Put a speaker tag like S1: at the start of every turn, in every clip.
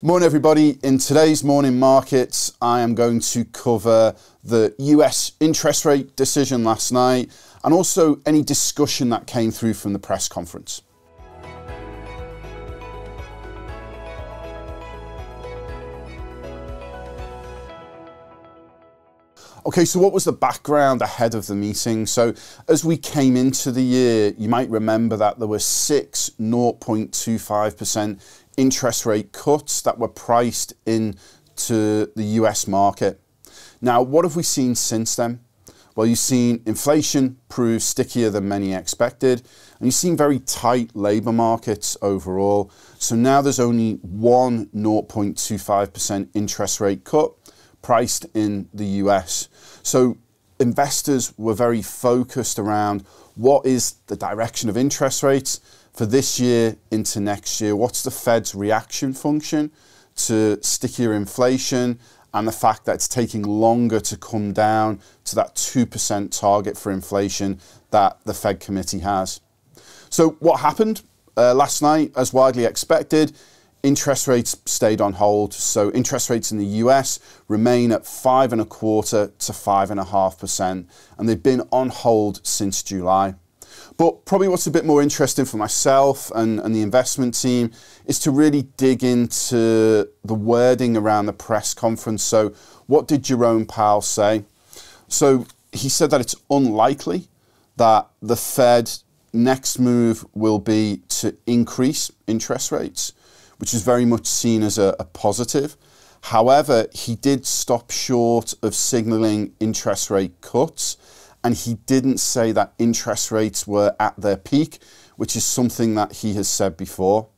S1: Morning, everybody. In today's morning markets, I am going to cover the US interest rate decision last night and also any discussion that came through from the press conference. Okay, so what was the background ahead of the meeting? So, as we came into the year, you might remember that there were six 0.25% interest rate cuts that were priced into the US market. Now, what have we seen since then? Well, you've seen inflation prove stickier than many expected, and you've seen very tight labour markets overall. So now there's only one 0.25% interest rate cut priced in the US. So investors were very focused around what is the direction of interest rates for this year into next year? What's the Fed's reaction function to stickier inflation and the fact that it's taking longer to come down to that 2% target for inflation that the Fed committee has? So, what happened uh, last night, as widely expected? Interest rates stayed on hold. So interest rates in the US remain at five and a quarter to five and a half percent, and they've been on hold since July. But probably what's a bit more interesting for myself and, and the investment team is to really dig into the wording around the press conference. So, what did Jerome Powell say? So, he said that it's unlikely that the Fed next move will be to increase interest rates, which is very much seen as a, a positive. However, he did stop short of signalling interest rate cuts and he didn't say that interest rates were at their peak, which is something that he has said before.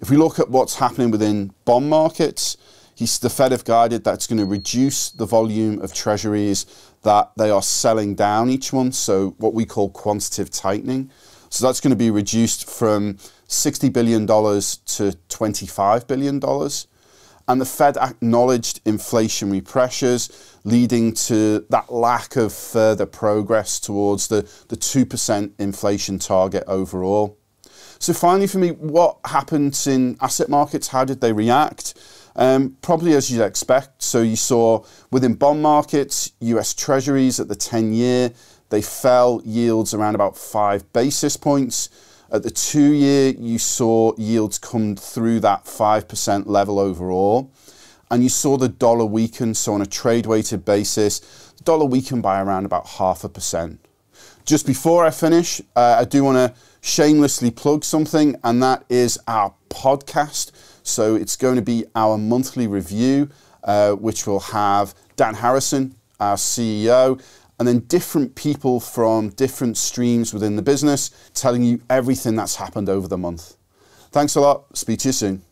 S1: If we look at what's happening within bond markets, he's, the Fed have guided that it's going to reduce the volume of treasuries that they are selling down each month, so what we call quantitative tightening. So that's going to be reduced from $60 billion to $25 billion and the Fed acknowledged inflationary pressures, leading to that lack of further progress towards the, the 2% inflation target overall. So, finally, for me, what happened in asset markets? How did they react? Um, probably as you'd expect. So, you saw within bond markets, US Treasuries at the 10 year, they fell yields around about five basis points. At the two year, you saw yields come through that 5% level overall. And you saw the dollar weaken. So, on a trade weighted basis, the dollar weakened by around about half a percent. Just before I finish, uh, I do want to shamelessly plug something, and that is our podcast. So, it's going to be our monthly review, uh, which will have Dan Harrison, our CEO, and then different people from different streams within the business telling you everything that's happened over the month. Thanks a lot. Speak to you soon.